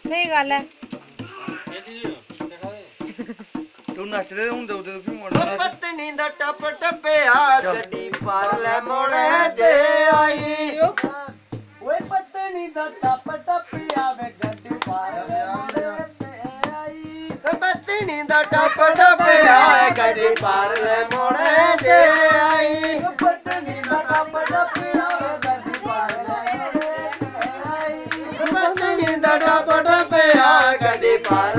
ਸਹੀ ਗੱਲ ਹੈ ਤੂੰ ਨੱਚਦੇ ਹੁੰਦੇ ਉਹਦੇ ਤੋਂ ਕੀ ਮੋੜਨਾ ਪਤਨੀ ਦਾ ਟੱਪ ਟੱਪਿਆ ਗੱਡੀ ਪਾਰ ਲੈ ਮੋੜੇ ਜੇ ਆਈ ਓਏ ਪਤਨੀ ਦਾ ਟੱਪ ਟੱਪਿਆ ਵੇ ਗੱਡੀ ਪਾਰ ਵੇ ਮੁੰਡੇ ਤੇ ਆਈ ਪਤਨੀ ਦਾ ਟੱਪ ਟੱਪਿਆ ਗੱਡੀ ਪਾਰ ਲੈ ਮੋੜੇ ਜੇ ਆਈ ਤੁਹਾਡਾ ਪਿਆ ਗੰਡੇ ਪਾਰ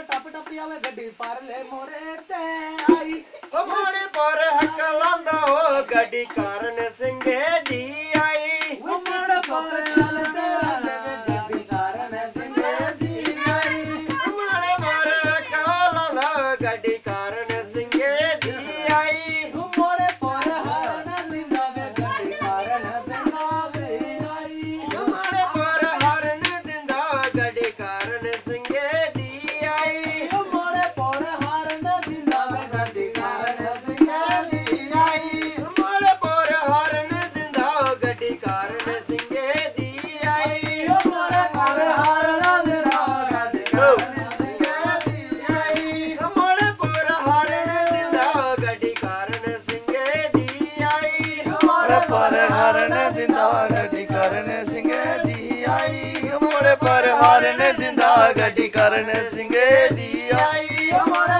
ਨਾ ਟੱਪ ਟੱਪ ਜਾਵੇ ਗੱਡੀ ਪਰਲੇ ਮੋੜੇ ਤੇ ਆਈ। ਓ ਮੋੜੇ ਪਰ ਹੱਕ ਲਾਂਦਾ ਓ ਗੱਡੀ ਕਾਰਨ ਸਿੰਘ पर हरण दिंदा गड्डी करण सिंह दी आई। मोड़े पर हरण दिंदा गड्डी करण सिंह दी आई। मोड़े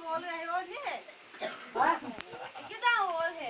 बोल रहे हो जी। हाँ? है? कितना बोल है।